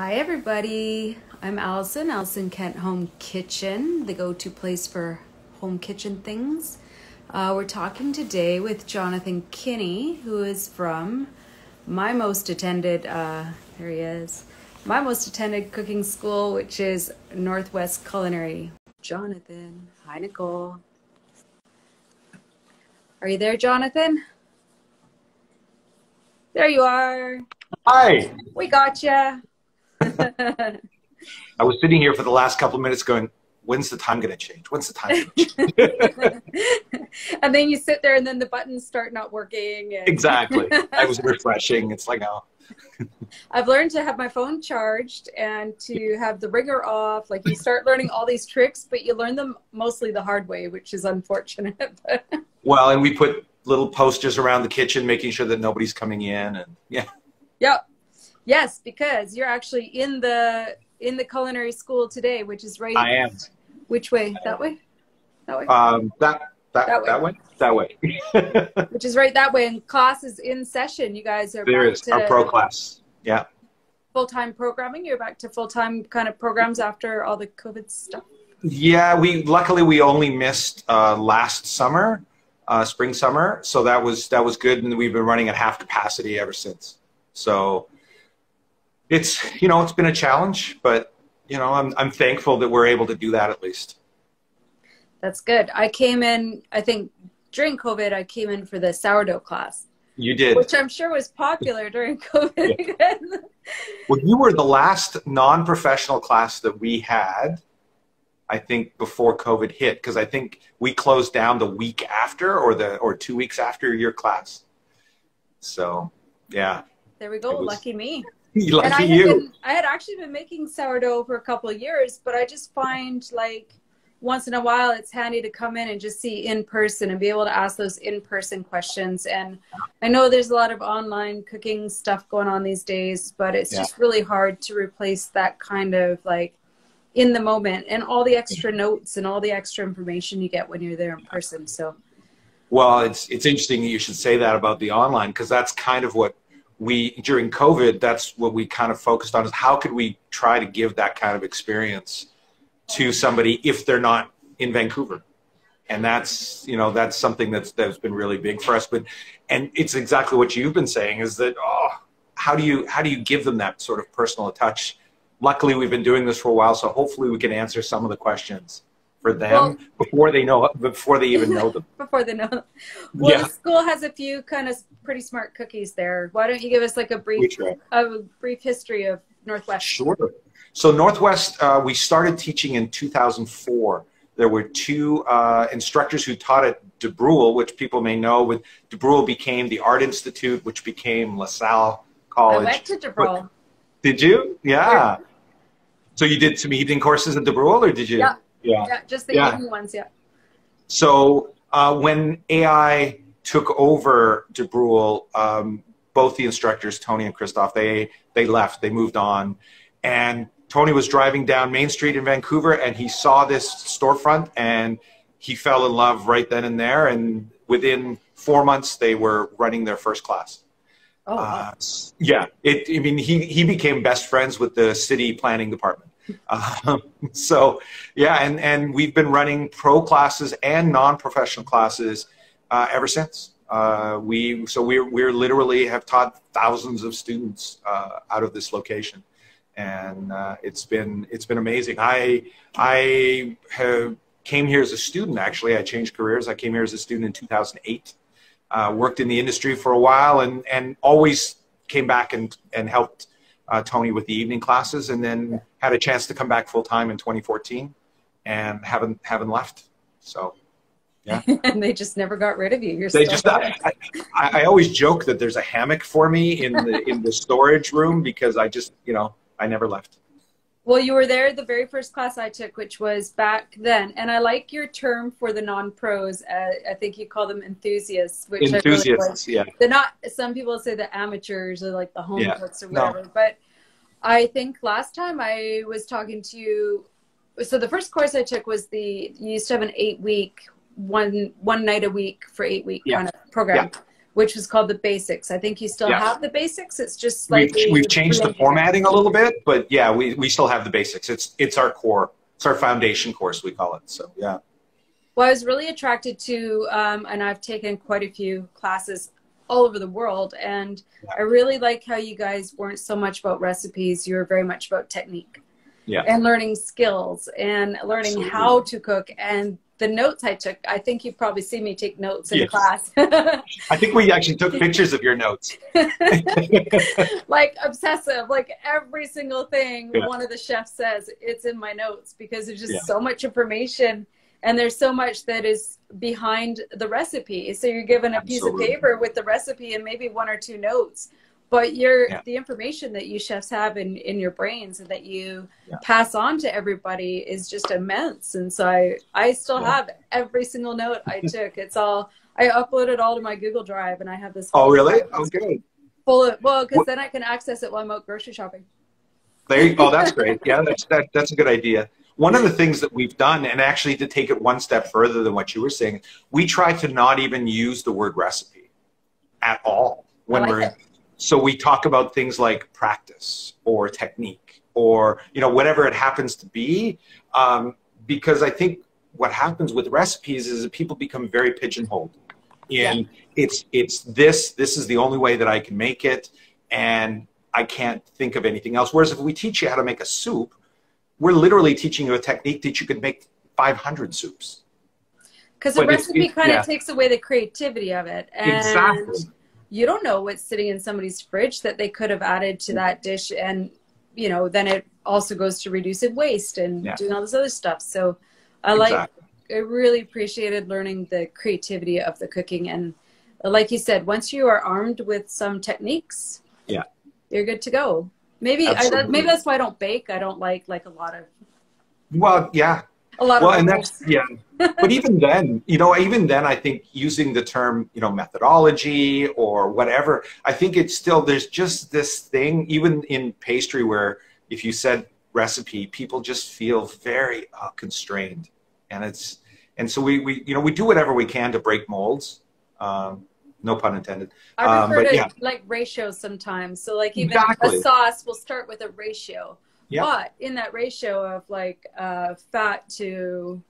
Hi, everybody. I'm Alison, Alison Kent Home Kitchen, the go to place for home kitchen things. Uh, we're talking today with Jonathan Kinney, who is from my most attended, uh, there he is, my most attended cooking school, which is Northwest Culinary. Jonathan. Hi, Nicole. Are you there, Jonathan? There you are. Hi. We got you. I was sitting here for the last couple of minutes going, when's the time going to change? When's the time going and then you sit there and then the buttons start not working. And... Exactly. I was refreshing. It's like, oh. I've learned to have my phone charged and to have the ringer off. Like you start learning all these tricks, but you learn them mostly the hard way, which is unfortunate. well, and we put little posters around the kitchen, making sure that nobody's coming in and yeah. Yep. Yes, because you're actually in the in the culinary school today, which is right. I am. Which way? That way. That way. Um, that that that way. That way. That way. which is right that way, and class is in session. You guys are. There is our pro class. Yeah. Full time programming. You're back to full time kind of programs after all the COVID stuff. Yeah, we luckily we only missed uh, last summer, uh, spring summer, so that was that was good, and we've been running at half capacity ever since. So it's you know it's been a challenge, but you know I'm I'm thankful that we're able to do that at least. That's good. I came in. I think during COVID, I came in for the sourdough class. You did, which I'm sure was popular during COVID. Yeah. well, you were the last non-professional class that we had. I think before COVID hit, because I think we closed down the week after, or the or two weeks after your class. So, yeah. There we go. Was, Lucky me. Lucky and I you. Been, I had actually been making sourdough for a couple of years, but I just find like once in a while it's handy to come in and just see in person and be able to ask those in person questions. And I know there's a lot of online cooking stuff going on these days, but it's yeah. just really hard to replace that kind of like in the moment and all the extra notes and all the extra information you get when you're there in person. So well, it's it's interesting you should say that about the online because that's kind of what we during COVID, that's what we kind of focused on is how could we try to give that kind of experience to somebody if they're not in Vancouver. And that's you know that's something that's that's been really big for us. But and it's exactly what you've been saying is that oh how do you how do you give them that sort of personal touch? Luckily, we've been doing this for a while, so hopefully we can answer some of the questions for them well, before they know before they even know them. before they know them. Well, yeah. the school has a few kind of pretty smart cookies there. Why don't you give us like a brief a brief history of Northwest? Sure. So Northwest, uh, we started teaching in 2004. There were two uh, instructors who taught at Dubrulle, which people may know. With Dubrulle became the Art Institute, which became LaSalle College. I went to Dubrulle. But, did you? Yeah. So you did some evening courses at Dubrulle, or did you? Yeah. Yeah. yeah just the yeah. ones. Yeah. So uh, when AI took over Dubrulle, um, both the instructors, Tony and Christoph, they they left. They moved on, and Tony was driving down Main Street in Vancouver, and he saw this storefront, and he fell in love right then and there. And within four months, they were running their first class. Oh, wow. uh, yeah. It, I mean, he he became best friends with the city planning department. Um, so yeah, and, and we've been running pro classes and non-professional classes uh, ever since. Uh, we so we're we're literally have taught thousands of students uh, out of this location, and uh, it's been it's been amazing. I I have came here as a student. Actually, I changed careers. I came here as a student in 2008. Uh, worked in the industry for a while, and and always came back and and helped uh, Tony with the evening classes, and then had a chance to come back full time in 2014, and haven't haven't left. So, yeah. and they just never got rid of you. You're they just. I, I, I, always joke that there's a hammock for me in the in the storage room because I just you know I never left. Well, you were there the very first class I took, which was back then, and I like your term for the non-pros. Uh, I think you call them enthusiasts, which enthusiasts, really like. yeah. They're not. Some people say the amateurs or like the home yeah. cooks or whatever. No. But I think last time I was talking to you, so the first course I took was the you used to have an eight-week, one one night a week for eight week yeah. kind of program. Yeah. Which was called the basics. I think you still Yes. have the basics. It's just We've, we've changed the formatting a little bit, but yeah, we, we still have the basics. It's it's our core. It's our foundation course we call it. So yeah. Well, I was really attracted to, um, and I've taken quite a few classes all over the world, and Yeah. I really like how you guys weren't so much about recipes. You were very much about technique Yeah. and learning skills and learning Absolutely. how to cook. And the notes I took, I think you've probably seen me take notes in Yes. class. I think we actually took pictures of your notes. like obsessive like every single thing Yeah. one of the chefs says it's in my notes because there's just Yeah. so much information and there's so much that is behind the recipe so you're given a piece of paper with the recipe and maybe one or two notes but your Yeah. the information that you chefs have in in your brains and that you Yeah. pass on to everybody is just immense and so i i still Yeah. have every single note i took it's all i uploaded all to my google drive and i have this Oh really? Oh good. full of well because then i can access it while i'm out grocery shopping There you go. That's great. Yeah, that's that, that's a good idea. One of the things that we've done, and actually to take it one step further than what you were saying, we try to not even use the word recipe at all when like we're. it. So we talk about things like practice or technique or you know whatever it happens to be, um, because I think what happens with recipes is that people become very pigeonholed. In it's it's this this is the only way that I can make it, and I can't think of anything else. Whereas if we teach you how to make a soup, we're literally teaching you a technique that you could make 500 soups. because the recipe kind of yeah. takes away the creativity of it and Exactly. You don't know what's sitting in somebody's fridge that they could have added to that dish and you know then it also goes to reducing waste and Yeah. doing all this other stuff so i like i really appreciated learning the creativity of the cooking and like you said once you are armed with some techniques Yeah. you're good to go maybe I, maybe that's why i don't bake i don't like like a lot of Well, yeah. A lot Well, of and that's yeah. But even then, you know, even then, I think using the term, you know, methodology or whatever, I think it's still there's just this thing, even in pastry, where if you said recipe, people just feel very uh, constrained, and it's and so we we you know we do whatever we can to break molds. Um, no pun intended. I Um, refer but to yeah. like ratios sometimes. So like even Exactly. a sauce will start with a ratio. Yeah. But in that ratio of like uh, fat to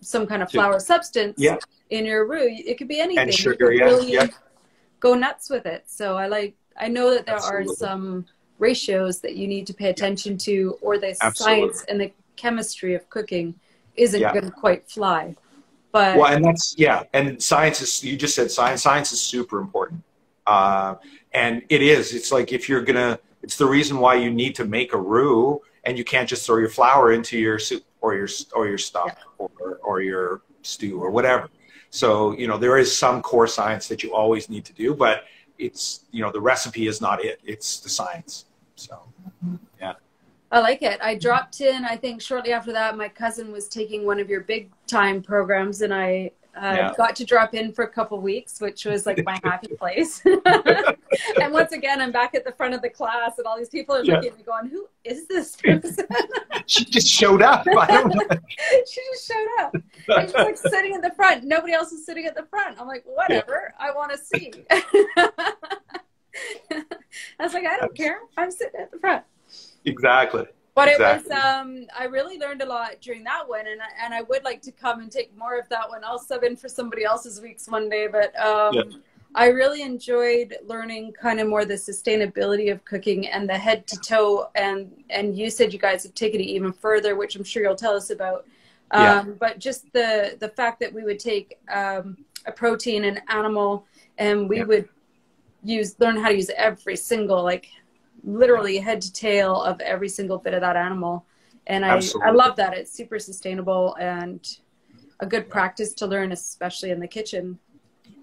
some kind of To- flour substance Yeah. in your roux, it could be anything. You sugar, yeah, really yeah. Go nuts with it. So I like. I know that there Absolutely. are some ratios that you need to pay attention to, or the Absolutely. science and the chemistry of cooking isn't Yeah. going to quite fly. But Well, and that's yeah, and science is. You just said science. Science is super important, uh, and it is. It's like if you're gonna. It's the reason why you need to make a roux, and you can't just throw your flour into your soup or your or your stock or or your stew or whatever. So you know there is some core science that you always need to do, but it's you know the recipe is not it. It's the science. So yeah. I like it. I dropped in, I think shortly after that, my cousin was taking one of your big time programs, and I uh, Yeah. got to drop in for a couple weeks, which was like my happy place. and once again, I'm back at the front of the class, and all these people are Yeah. looking at me going, Who is this person? she just showed up. I don't know. she just showed up. And she's like sitting in the front. Nobody else is sitting at the front. I'm like, Whatever. I want to see. I was like, I don't care. I'm sitting at the front. exactly. But Exactly. it was, um, I really learned a lot during that one, and I, and I would like to come and take more of that one. I'll sub in for somebody else's weeks one day, but um, Yeah. I really enjoyed learning kind of more the sustainability of cooking and the head to toe. And and you said you guys have taken it even further, which I'm sure you'll tell us about. Um, Yeah. But just the the fact that we would take um, a protein, an animal, and we Yeah. would use learn how to use every single like literally head to tail of every single bit of that animal and i i love that it's super sustainable and a good practice to learn especially in the kitchen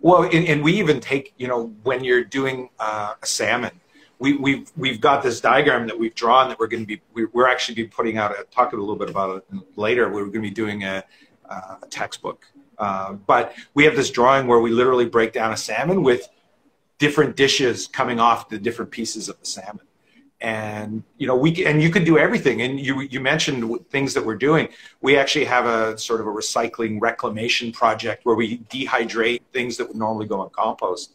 Well, and, and we even take, you know, when you're doing uh, a salmon, we, we've we've got this diagram that we've drawn that we're going to be we, we're actually be putting out. A, talk a little bit about it later. We're going to be doing a, uh, a textbook, uh, but we have this drawing where we literally break down a salmon with different dishes coming off the different pieces of the salmon. And you know we and you could do everything. And you you mentioned things that we're doing. We actually have a sort of a recycling reclamation project where we dehydrate things that would normally go in compost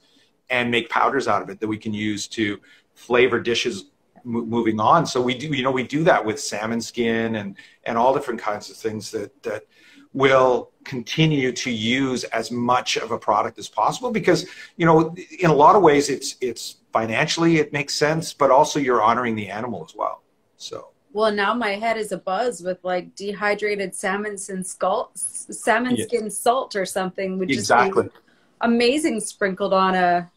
and make powders out of it that we can use to flavor dishes moving on. So we do, you know, we do that with salmon skin and and all different kinds of things that that will continue to use as much of a product as possible because you know in a lot of ways it's it's financially it makes sense but also you're honoring the animal as well. So. Well now my head is a buzz with like dehydrated salmon skin salt salmon skin salt or something which exactly. is amazing sprinkled on a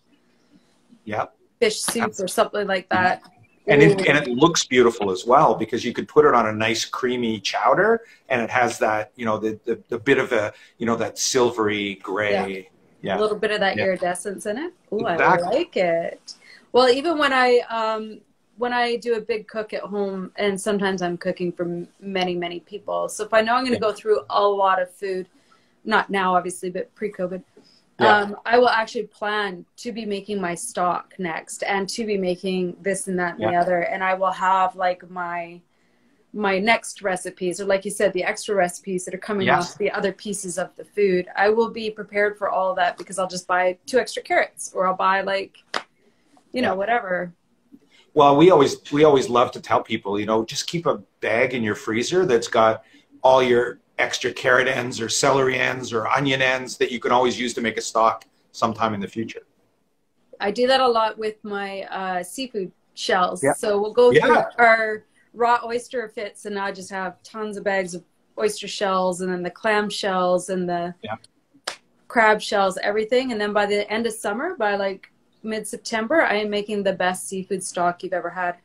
yeah fish soup Absolutely. or something like that and it, and it looks beautiful as well because you could put it on a nice creamy chowder and it has that you know the, the, the bit of a you know that silvery gray yeah, yeah. a little bit of that yeah. iridescence in it oh exactly. i like it well even when i um when i do a big cook at home and sometimes i'm cooking for many many people so if i know i'm going to yeah. go through a lot of food not now obviously but pre-covid yeah. um, I will actually plan to be making my stock next and to be making this and that and yeah. the other. And I will have like my my next recipes or like you said the extra recipes that are coming yes. off the other pieces of the food i will be prepared for all that because i'll just buy two extra carrots or i'll buy like you know yeah. whatever well we always we always love to tell people you know just keep a bag in your freezer that's got all your extra carrot ends or celery ends or onion ends that you can always use to make a stock sometime in the future. I do that a lot with my uh, seafood shells. Yeah. So we'll go yeah. through our raw oyster fits and I just have tons of bags of oyster shells and then the clam shells and the yeah. crab shells, everything. And then by the end of summer, by like mid September, I am making the best seafood stock you've ever had.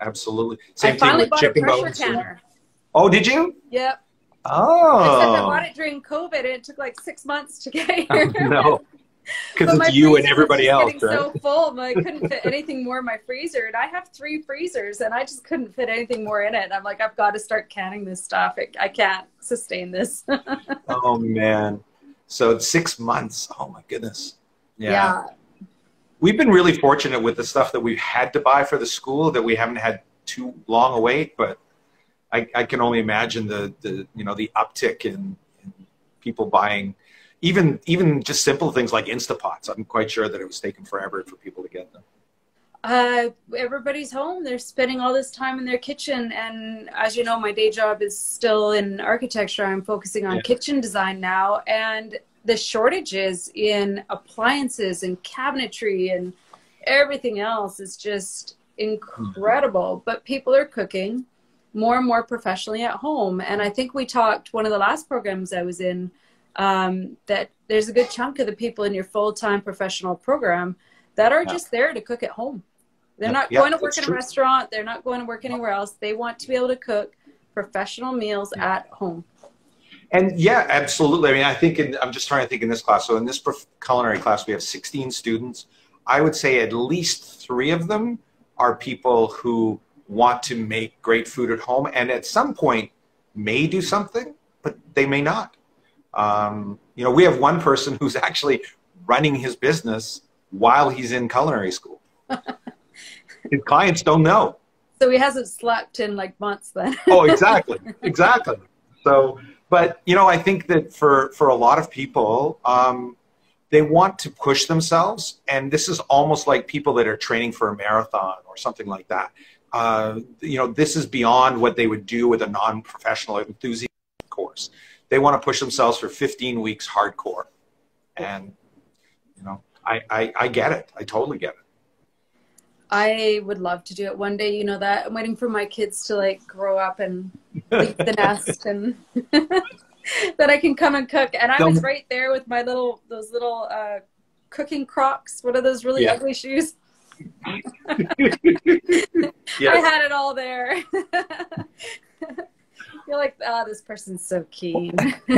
Absolutely. Same I finally bought a pressure canner. Oh, did you? Yep. Oh. Except I bought oh. it during COVID and it took like six months to get here. Oh, no. Because it's you and everybody else, right? so full, I couldn't fit anything more in my freezer. And I have three freezers, and I just couldn't fit anything more in it. I'm like, I've got to start canning this stuff. I can't sustain this. oh man! So six months. Oh my goodness. Yeah. yeah. We've been really fortunate with the stuff that we've had to buy for the school that we haven't had too long a wait, but I, I can only imagine the, the you know the uptick in, in people buying even even just simple things like Instapots. I'm quite sure that it was taking forever for people to get them. Uh, everybody's home. They're spending all this time in their kitchen, and as you know, my day job is still in architecture. I'm focusing on yeah. kitchen design now, and the shortages in appliances and cabinetry and everything else is just incredible. But people are cooking more and more professionally at home. And I think we talked one of the last programs I was in um, that there's a good chunk of the people in your full time professional program that are yeah. just there to cook at home. They're not yeah, going to work in a true. restaurant. They're not going to work anywhere else. They want to be able to cook professional meals yeah. at home. And yeah, absolutely. I mean, I think in, I'm just trying to think in this class. So in this culinary class, we have 16 students. I would say at least three of them are people who want to make great food at home and at some point may do something, but they may not. Um, you know, we have one person who's actually running his business while he's in culinary school. his clients don't know. So he hasn't slept in like months then. oh, exactly. Exactly. So, but you know, I think that for, for a lot of people, um, they want to push themselves. And this is almost like people that are training for a marathon or something like that uh, you know, this is beyond what they would do with a non-professional enthusiast course. They want to push themselves for 15 weeks hardcore. And, you know, I, I, I get it. I totally get it. I would love to do it one day. You know that I'm waiting for my kids to like grow up and leave the nest and that I can come and cook. And I was right there with my little, those little, uh, cooking crocs. What are those really yeah. ugly shoes? yes. I had it all there. You're like, oh, this person's so keen.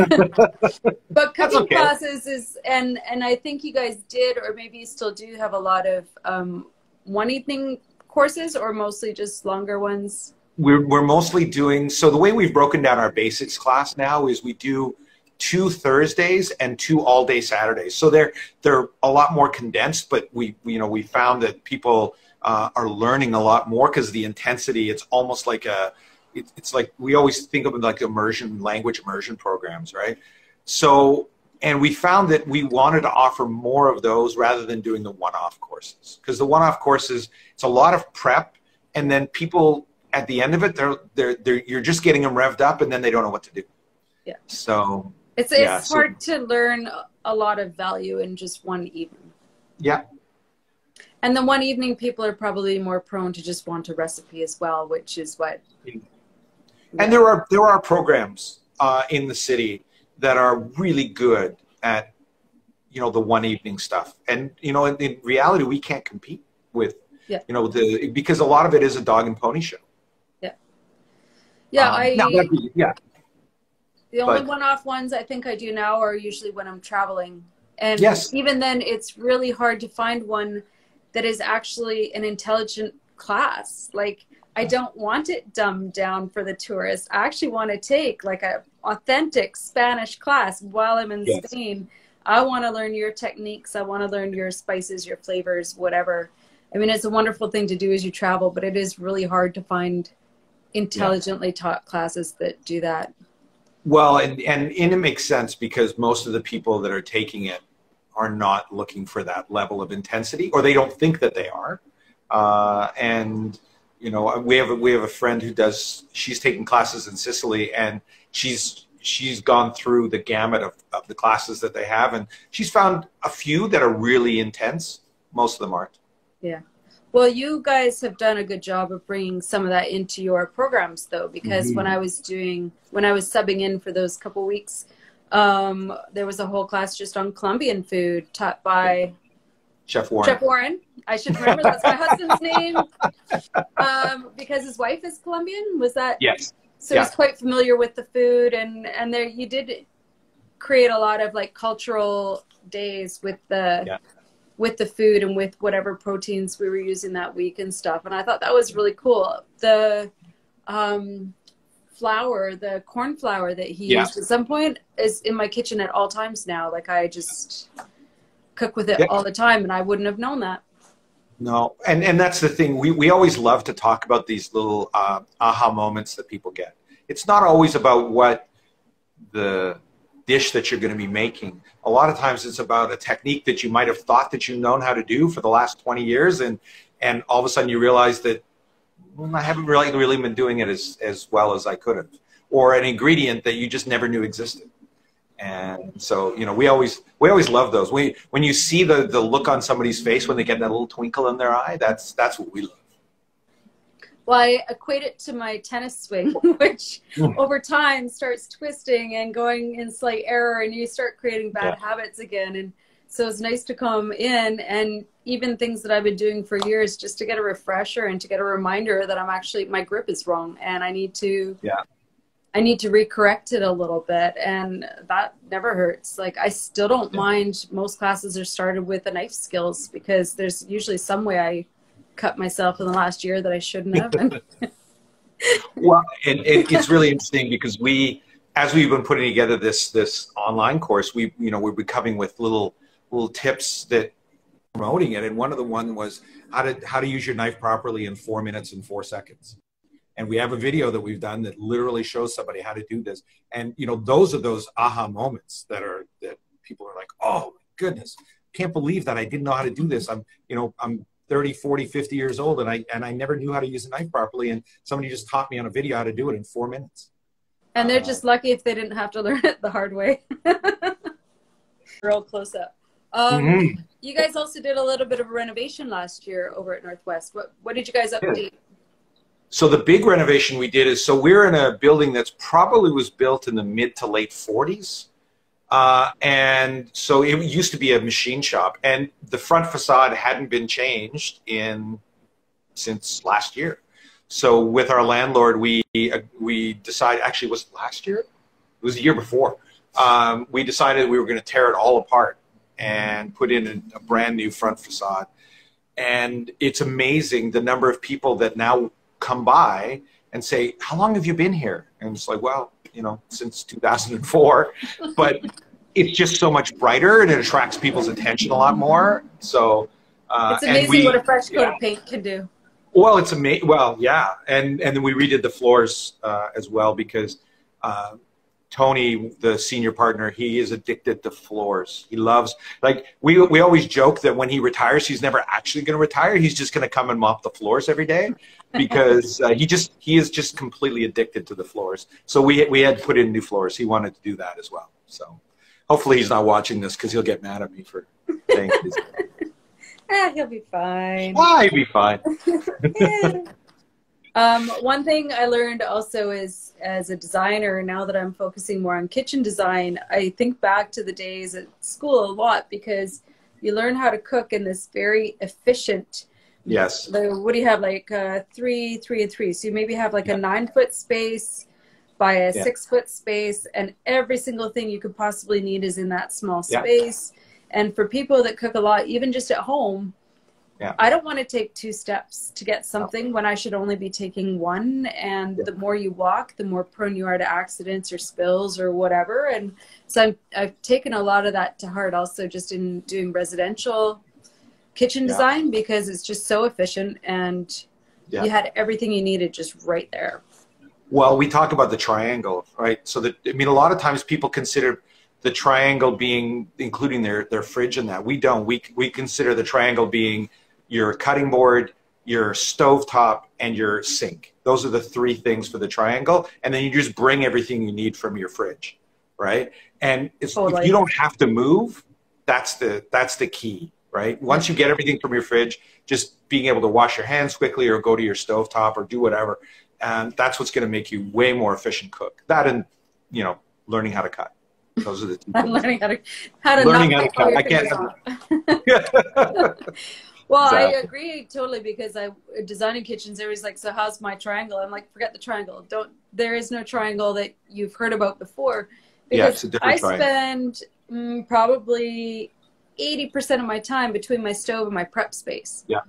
but cooking okay. classes is, and and I think you guys did, or maybe you still do, have a lot of um, one evening courses, or mostly just longer ones. We're we're mostly doing so. The way we've broken down our basics class now is we do two Thursdays and two all day Saturdays. So they're they're a lot more condensed, but we you know we found that people uh, are learning a lot more because the intensity. It's almost like a it, it's like we always think of it like immersion language immersion programs, right? So and we found that we wanted to offer more of those rather than doing the one-off courses because the one-off courses it's a lot of prep and then people at the end of it they're, they're, they're you're just getting them revved up and then they don't know what to do yeah so it's, yeah, it's so- hard to learn a lot of value in just one evening. Yeah. And the one evening people are probably more prone to just want a recipe as well which is what and there are there are programs uh, in the city that are really good at you know the one evening stuff. And you know in, in reality we can't compete with Yeah. you know the because a lot of it is a dog and pony show. Yeah. Um, i now, be- yeah The only But- one-off ones I think I do now are usually when I'm traveling, and Yes. even then, it's really hard to find one that is actually an intelligent class. Like I don't want it dumbed down for the tourist. I actually want to take like a authentic Spanish class while I'm in Yes. Spain. I want to learn your techniques. I want to learn your spices, your flavors, whatever. I mean, it's a wonderful thing to do as you travel, but it is really hard to find intelligently taught classes that do that. Well and, and and it makes sense because most of the people that are taking it are not looking for that level of intensity or they don't think that they are. Uh, and you know we have a, we have a friend who does she's taking classes in Sicily and she's she's gone through the gamut of, of the classes that they have. And she's found a few that are really intense. Most of them aren't Well, you guys have done a good job of bringing some of that into your programs, though, because when I was doing, when I was subbing in for those couple weeks, um, there was a whole class just on Colombian food taught by chef warren Chef Warren. I should remember that's my husband's name um, because his wife is Colombian. Was that? yes So Yeah. he's quite familiar with the food, and and there you did create a lot of like cultural days with the Yeah. With the food and with whatever proteins we were using that week and stuff. And I thought that was really cool. The um, flour, the corn flour that he Yeah. used at some point is in my kitchen at all times now. Like I just cook with it Yeah. all the time, and I wouldn't have known that. No, and and that's the thing. We we always love to talk about these little uh, aha moments that people get. It's not always about what the dish that you're going to be making. A lot of times, it's about a technique that you might have thought that you've known how to do for the last 20 years, and and all of a sudden you realize that well, I haven't really really been doing it as as well as I could have, or an ingredient that you just never knew existed. And so, you know, we always we always love those. We when you see the the look on somebody's face when they get that little twinkle in their eye, that's that's what we love. Well, I equate it to my tennis swing, which hmm. over time starts twisting and going in slight error, and you start creating bad habits again. And so it's nice to come in and even things that I've been doing for years just to get a refresher and to get a reminder that I'm actually my grip is wrong and I need to Yeah. I need to recorrect it a little bit and that never hurts. Like I still don't Yeah. mind most classes are started with the knife skills because there's usually some way I cut myself in the last year that I shouldn't have. Well, and, and it's really interesting because we, as we've been putting together this this online course, we you know we've been coming with little little tips that promoting it, and one of the one was how to how to use your knife properly in four minutes and four seconds. And we have a video that we've done that literally shows somebody how to do this. And you know, those are those aha moments that are that people are like, oh my goodness, can't believe that I didn't know how to do this. I'm you know I'm 30, 40, 50 years old and I and I never knew how to use a knife properly and somebody just taught me on a video how to do it in 4 minutes. And they're just lucky if they didn't have to learn it the hard way. Real close up. Um, Mhm. You guys also did a little bit of a renovation last year over at Northwest. What what did you guys update? So the big renovation we did is so we're in a building that's probably was built in the mid to late 40s. Uh, and so it used to be a machine shop and the front facade hadn't been changed in since last year. So with our landlord, we uh, we decided actually was last year? It was the year before. Um, we decided we were going to tear it all apart and put in a, a brand new front facade. And it's amazing the number of people that now come by and say, "How long have you been here?" And it's like, "Well, you know, since 2004." but it's just so much brighter and it attracts people's attention a lot more. So uh, It's amazing we- what a fresh coat yeah. of paint can do. well, it's amazing. Well, yeah, and and then we redid the floors uh, as well because uh, Tony, the senior partner, he is addicted to floors. He loves like we we always joke that when he retires, he's never actually going to retire. He's just going to come and mop the floors every day because uh, he just he is just completely addicted to the floors. So we we had put in new floors. He wanted to do that as well. So hopefully he's not watching this because he'll get mad at me for saying this. ah, he'll be fine. Why he'll be fine. Um, one thing I learned also is as a designer, now that I'm focusing more on kitchen design, I think back to the days at school a lot because you learn how to cook in this very efficient. Yes. The, what do you have? Like uh, three, three, and three. So you maybe have like yeah. a nine foot space by a yeah. six foot space, and every single thing you could possibly need is in that small space. Yeah. And for people that cook a lot, even just at home, yeah. I don't want to take two steps to get something when I should only be taking one. And the more you walk, the more prone you are to accidents or spills or whatever. And so I'm, I've taken a lot of that to heart also just in doing residential kitchen design because it's just so efficient and you had everything you needed just right there. Well, we talk about the triangle, right? So that, I mean, a lot of times people consider the triangle being including their, their fridge in that. We don't. We, we consider the triangle being your cutting board, your stove top, and your sink. Those are the three things for the triangle. And then you just bring everything you need from your fridge, right? And totally. if you don't have to move, that's the that's the key, right? Once you get everything from your fridge, just being able to wash your hands quickly or go to your stove top or do whatever, and that's what's going to make you way more efficient cook. That and you know learning how to cut. Those are the two. learning how to how to learning how to cut. I can't. Well, so. I agree totally because I designing kitchens. Everybody's like, "So how's my triangle?" I'm like, "Forget the triangle. Don't. There is no triangle that you've heard about before." Because yeah, I spend mm, probably eighty percent of my time between my stove and my prep space. Yeah.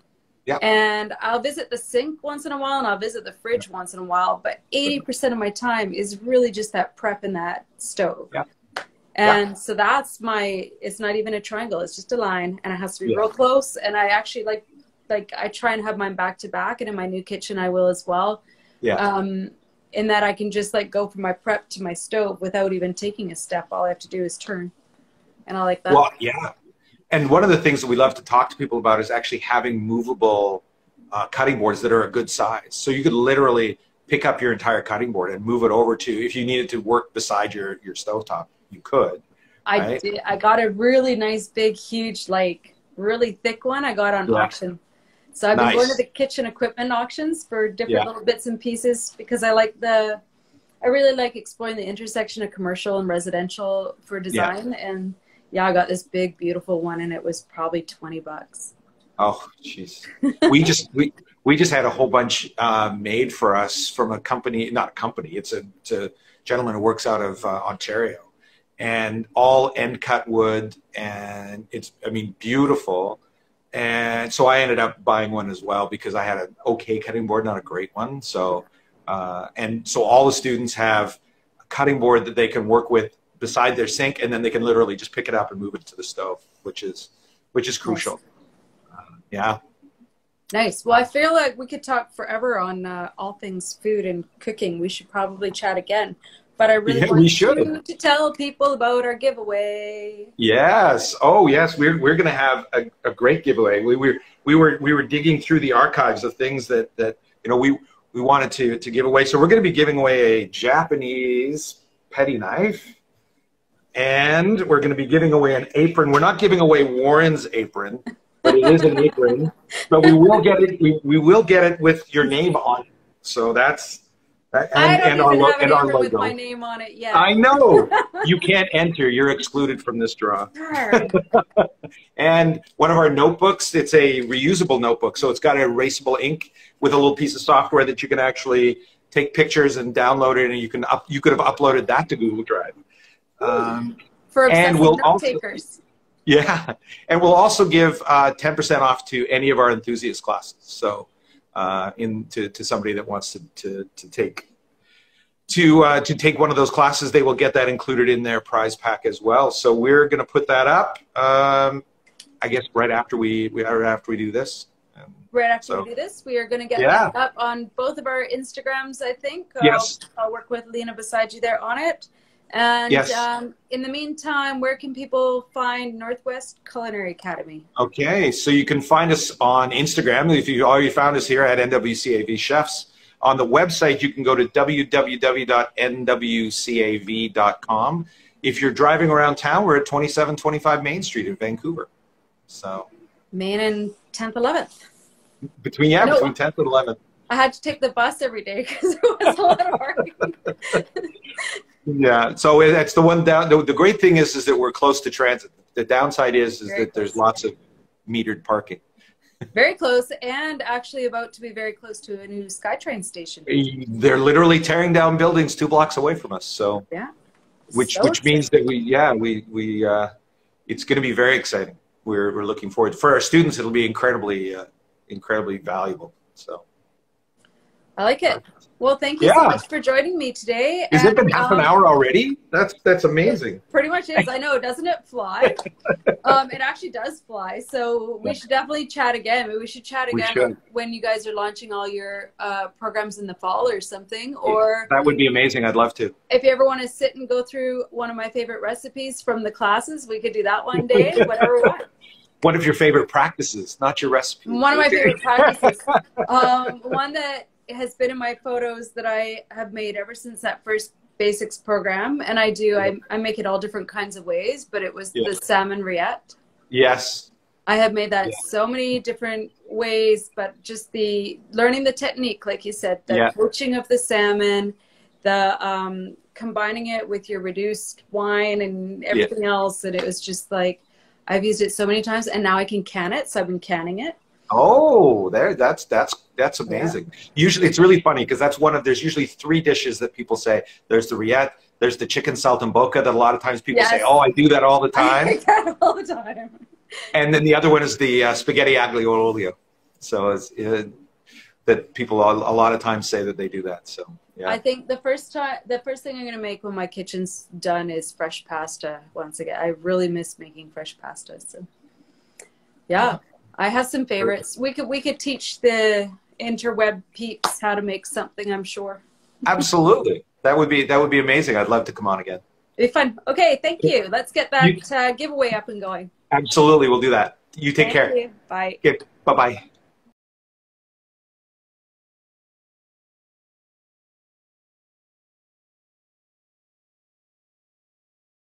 Yeah. And I'll visit the sink once in a while and I'll visit the fridge once in a while, but 80% of my time is really just that prep in that stove. Yeah. And yeah. so that's my, it's not even a triangle. It's just a line and it has to be real close. And I actually like, like I try and have mine back to back and in my new kitchen, I will as well. Yeah. Um, in that I can just like go from my prep to my stove without even taking a step. All I have to do is turn. And I like that. Well, yeah. And one of the things that we love to talk to people about is actually having movable uh, cutting boards that are a good size. So you could literally pick up your entire cutting board and move it over to if you needed to work beside your your stovetop you could. I right? did. I got a really nice, big, huge, like really thick one. I got on yeah. auction. So I've been nice. going to the kitchen equipment auctions for different yeah. little bits and pieces because I like the, I really like exploring the intersection of commercial and residential for design. Yeah. And yeah, I got this big, beautiful one, and it was probably twenty bucks. Oh, jeez. we just we we just had a whole bunch uh, made for us from a company, not a company. It's a, it's a gentleman who works out of uh, Ontario, and all end cut wood, and it's I mean beautiful. And so I ended up buying one as well because I had an okay cutting board, not a great one. So uh, and so all the students have a cutting board that they can work with beside their sink, and then they can literally just pick it up and move it to the stove, which is which is crucial. Nice. Uh, yeah. Nice. Well, I feel like we could talk forever on uh, all things food and cooking. We should probably chat again. But I really yeah, want we should. you to tell people about our giveaway. Yes. Oh, yes. We're we're going to have a, a great giveaway. We were we were we were digging through the archives of things that that you know we we wanted to to give away. So we're going to be giving away a Japanese petty knife, and we're going to be giving away an apron. We're not giving away Warren's apron but it is an apron. But we will get it. We, we will get it with your name on it. So that's and, I don't and even our, have an apron with my name on it yet. I know you can't enter. You're excluded from this draw. and one of our notebooks. It's a reusable notebook, so it's got erasable ink with a little piece of software that you can actually take pictures and download it, and you can up, you could have uploaded that to Google Drive. Um, For and we'll note takers. Yeah, and we'll also give uh, 10% off to any of our enthusiast classes. So, uh, in to, to somebody that wants to, to, to take to uh, to take one of those classes, they will get that included in their prize pack as well. So we're going to put that up. Um, I guess right after we, we right after we do this. Um, right after so, we do this, we are going to get yeah. up on both of our Instagrams. I think. Yes. I'll, I'll work with Lena beside you there on it. And Yes. um, in the meantime, where can people find Northwest Culinary Academy? Okay, so you can find us on Instagram if you already found us here at NWCAV Chefs. On the website, you can go to www.nwcav.com. If you're driving around town, we're at 2725 Main Street in Vancouver. So Main and 10th, 11th. between yeah, No. between 10th and 11th. I had to take the bus every day because it was a lot of parking. Yeah, so that's the one down. The, the great thing is, is that we're close to transit. The downside is, is Very that there's lots of metered parking. very close, and actually about to be very close to a new SkyTrain station. They're literally tearing down buildings two blocks away from us. So, Yeah. which So which means that we, yeah, we we uh, it's going to be very exciting. We're we're looking forward for our students. It'll be incredibly uh, incredibly valuable. So, I like it. Well, thank you so much for joining me today. has it And, been half an um, hour already? That's that's amazing. Pretty much is. I know, doesn't it fly? um, it actually does fly. So we should definitely chat again. We should chat again should. when you guys are launching all your uh, programs in the fall or something. Or That would be amazing. I'd love to. if you ever want to sit and go through one of my favorite recipes from the classes, we could do that one day. Whatever we want. One of your favorite practices, not your recipe. One of my favorite practices. Um, one that has been in my photos that I have made ever since that first basics program, and I do. I, I make it all different kinds of ways, but it was Yeah. the salmon rillette. Yes. I have made that Yeah. so many different ways, but just the learning the technique, like you said, the Yeah. poaching of the salmon, the um, combining it with your reduced wine and everything else, and it was just like I've used it so many times, and now I can can it, so I've been canning it. Oh, there. That's that's that's amazing. Usually, it's really funny because that's one of. There's usually three dishes that people say. There's the rillette. There's the chicken saltimbocca that a lot of times people say, "Oh, I do that all the I time." make that all the time. and then the other one is the uh, spaghetti aglio olio. So it's uh, that people a a lot of times say that they do that. So yeah. I think the first time, the first thing I'm gonna make when my kitchen's done is fresh pasta. Once again, I really miss making fresh pasta. So, yeah, I have some favorites. We could we could teach the interweb peeps how to make something. I'm sure Absolutely. That would be that would be amazing. I'd love to come on again. it'd be fun. Okay, thank you. Let's get that uh, giveaway up and going. Absolutely, we'll do that. You take Thank care. you. Bye. Bye bye.